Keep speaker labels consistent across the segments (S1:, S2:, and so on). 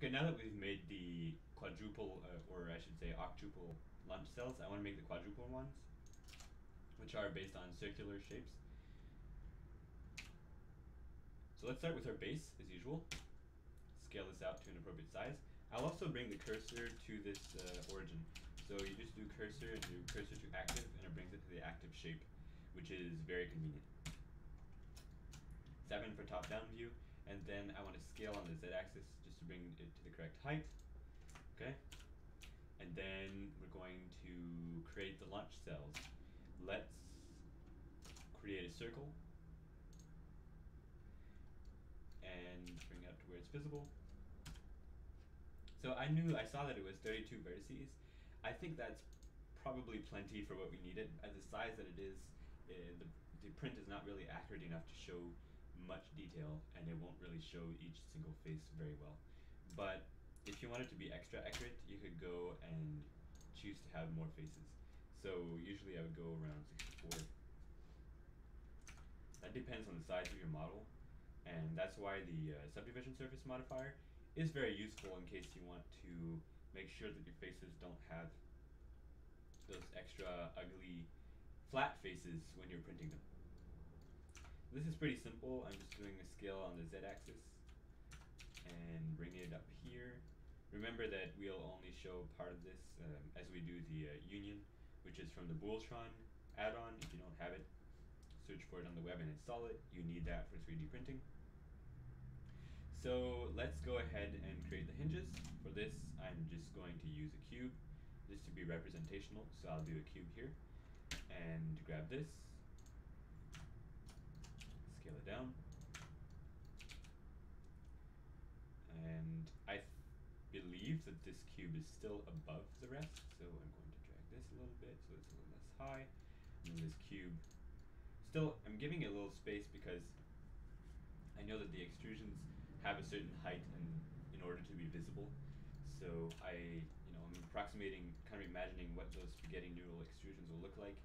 S1: Okay, now that we've made the quadruple, uh, or I should say octuple launch cells, I want to make the quadruple ones, which are based on circular shapes. So let's start with our base, as usual. Scale this out to an appropriate size. I'll also bring the cursor to this uh, origin. So you just do cursor and do cursor to active, and it brings it to the active shape, which is very convenient. 7 for top-down view, and then I want to scale on the z-axis to bring it to the correct height. Okay, and then we're going to create the launch cells. Let's create a circle and bring it up to where it's visible. So I knew, I saw that it was 32 vertices. I think that's probably plenty for what we needed. At the size that it is, uh, the, the print is not really accurate enough to show much detail and it won't really show each single face very well. But if you want it to be extra accurate, you could go and choose to have more faces. So usually I would go around 64. That depends on the size of your model and that's why the uh, subdivision surface modifier is very useful in case you want to make sure that your faces don't have those extra ugly flat faces when you're printing them. This is pretty simple. I'm just doing a scale on the z-axis and bringing it up here. Remember that we'll only show part of this um, as we do the uh, union, which is from the Booltron add-on. If you don't have it, search for it on the web and install it. You need that for 3D printing. So let's go ahead and create the hinges. For this, I'm just going to use a cube, just to be representational. So I'll do a cube here, and grab this, scale it down. And I believe this cube is still above the rest, so I'm going to drag this a little bit so it's a little less high. And this cube, still, I'm giving it a little space because I know that the extrusions have a certain height and in order to be visible. So I, you know, I'm approximating, kind of imagining what those spaghetti noodle extrusions will look like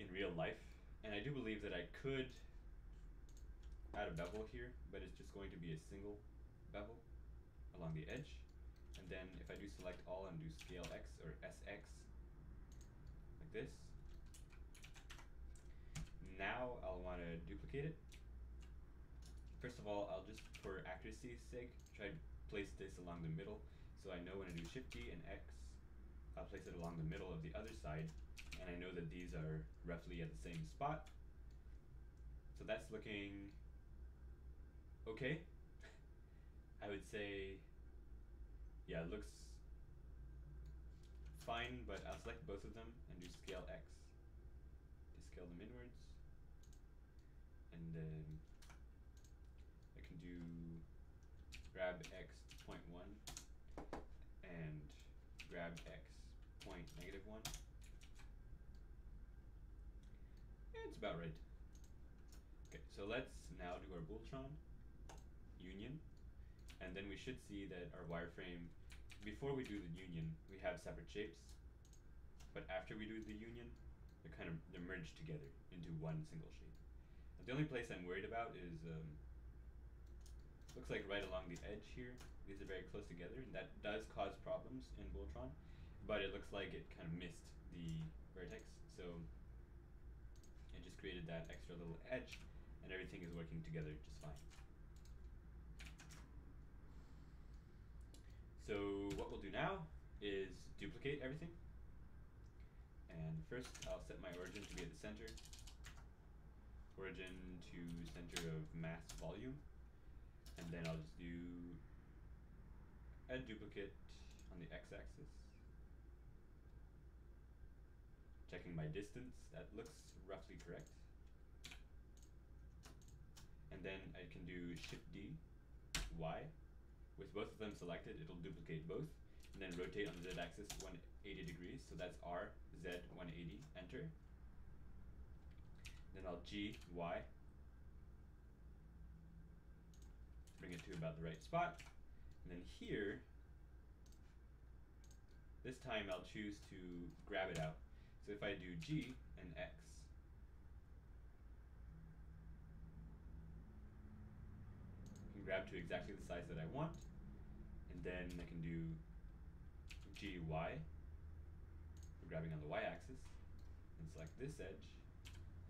S1: in real life. And I do believe that I could add a bevel here, but it's just going to be a single bevel along the edge. And then if I do select all and do scale X or SX, like this, now I'll want to duplicate it. First of all, I'll just, for accuracy's sake, try to place this along the middle. So I know when I do Shift D and X, I'll place it along the middle of the other side. And I know that these are roughly at the same spot. So that's looking okay. I would say, yeah, it looks fine, but I'll select both of them and do scale X to scale them inwards. And then I can do grab x point 1 and grab x point negative 1. Yeah, it's about right. Okay, so let's now do our Booltron union. And then we should see that our wireframe, before we do the union, we have separate shapes. But after we do the union, they're kind of they're merged together into one single shape. the only place I'm worried about is um, looks like right along the edge here. These are very close together, and that does cause problems in Booltron. But it looks like it kind of missed the vertex, so it just created that extra little edge, and everything is working together just fine. So what we'll do now is duplicate everything. And first I'll set my origin to be at the center. Origin to center of mass volume. And then I'll just do a duplicate on the x-axis. Checking my distance, that looks roughly correct. And then I can do Shift D, Y, with both of them selected, it'll duplicate both, and then rotate on the z-axis 180 degrees. So that's R, Z, 180, enter. Then I'll G, Y, bring it to about the right spot. And then here, this time I'll choose to grab it out. So if I do G and X, grab to exactly the size that I want. And then I can do G Y for grabbing on the Y axis and select this edge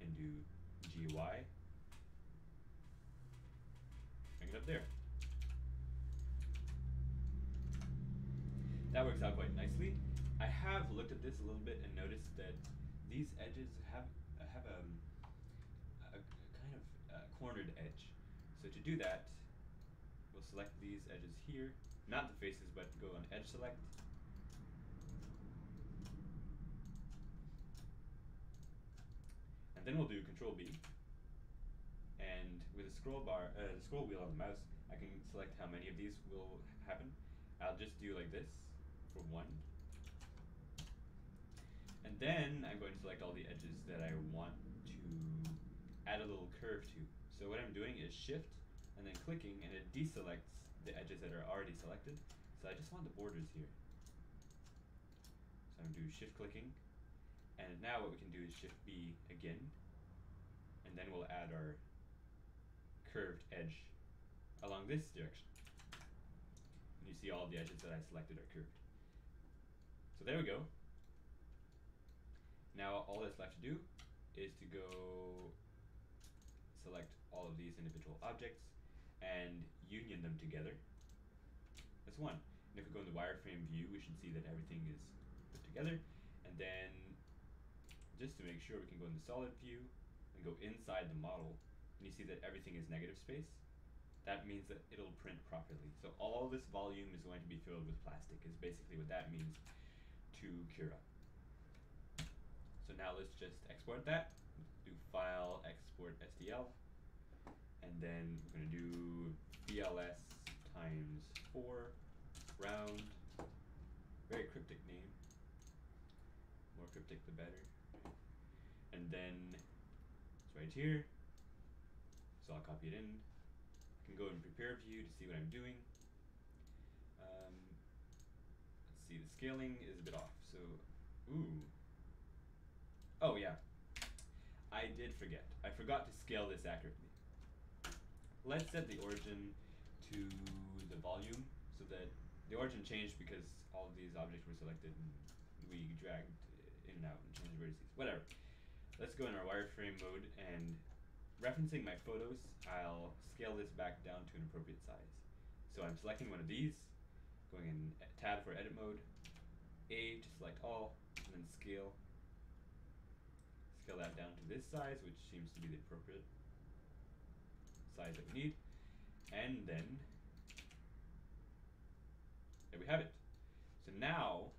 S1: and do G Y. Bring it up there. That works out quite nicely. I have looked at this a little bit and noticed that these edges have have um, a, a kind of uh, cornered edge. So to do that, select these edges here, not the faces, but go on edge select. And then we'll do Control B. And with the scroll bar, uh, the scroll wheel on the mouse, I can select how many of these will happen. I'll just do like this for one. And then I'm going to select all the edges that I want to add a little curve to. So what I'm doing is shift and then clicking and it deselects the edges that are already selected. So I just want the borders here. So I'm gonna do shift clicking and now what we can do is shift B again and then we'll add our curved edge along this direction. And you see all the edges that I selected are curved. So there we go. Now all that's left to do is to go select all of these individual objects and union them together that's one. And if we go in the wireframe view, we should see that everything is put together. And then just to make sure, we can go in the solid view and go inside the model, and you see that everything is negative space. That means that it'll print properly. So all this volume is going to be filled with plastic is basically what that means to Cura. So now let's just export that. Do file, export STL. And then we're gonna do VLS times four, round, very cryptic name. More cryptic the better. And then it's right here. So I'll copy it in. I can go in prepare view to see what I'm doing. Um, let's see, the scaling is a bit off. So, ooh. Oh yeah, I did forget. I forgot to scale this accurately. Let's set the origin to the volume so that the origin changed because all of these objects were selected and we dragged in and out and changed the vertices. Whatever. Let's go in our wireframe mode and referencing my photos, I'll scale this back down to an appropriate size. So I'm selecting one of these, going in tab for edit mode, A to select all, and then scale scale that down to this size, which seems to be the appropriate size that we need. And then, there we have it. So now,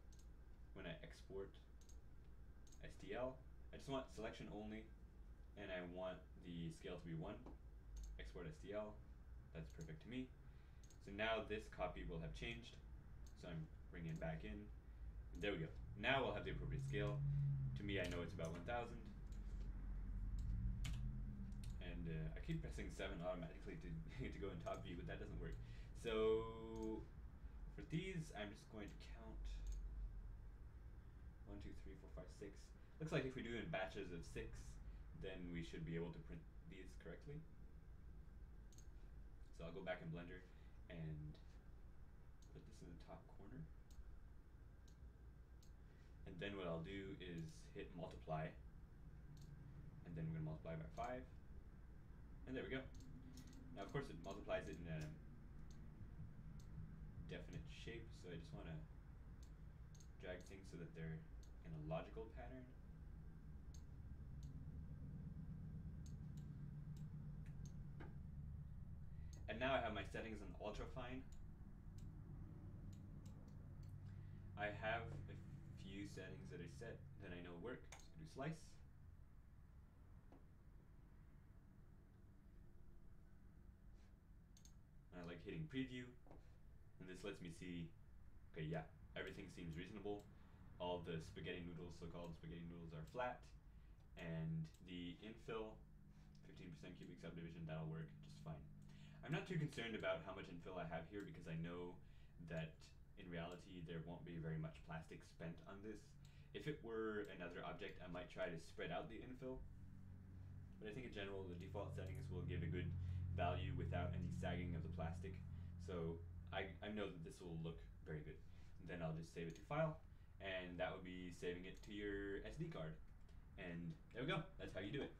S1: when I export STL, I just want selection only, and I want the scale to be 1. Export STL, that's perfect to me. So now this copy will have changed, so I'm bringing it back in. There we go. Now we'll have the appropriate scale. To me, I know it's about 1000 and uh, I keep pressing 7 automatically to, to go in top view, but that doesn't work. So for these, I'm just going to count 1, 2, 3, 4, 5, 6. Looks like if we do in batches of 6, then we should be able to print these correctly. So I'll go back in Blender and put this in the top corner. And then what I'll do is hit multiply. And then we're going to multiply by 5. And there we go. Now of course it multiplies it in a definite shape, so I just want to drag things so that they're in a logical pattern. And now I have my settings on ultra fine. I have a few settings that I set that I know work. So do slice. I like hitting preview, and this lets me see, okay, yeah, everything seems reasonable. All the spaghetti noodles, so-called spaghetti noodles, are flat, and the infill, 15% cubic subdivision, that'll work just fine. I'm not too concerned about how much infill I have here because I know that in reality there won't be very much plastic spent on this. If it were another object, I might try to spread out the infill, but I think in general the default settings will give a good value without any sagging of the plastic. So I, I'm know that this will look very good. Then I'll just save it to file, and that would be saving it to your SD card. And there we go. That's how you do it.